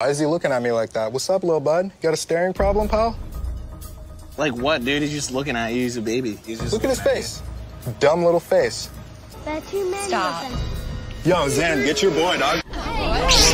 Why is he looking at me like that? What's up, little bud? You Got a staring problem, pal? Like what, dude? He's just looking at you. He's a baby. He's just Look at his face. Dumb little face. Too many Stop. Yo, Zan, get your boy, dog. Hey.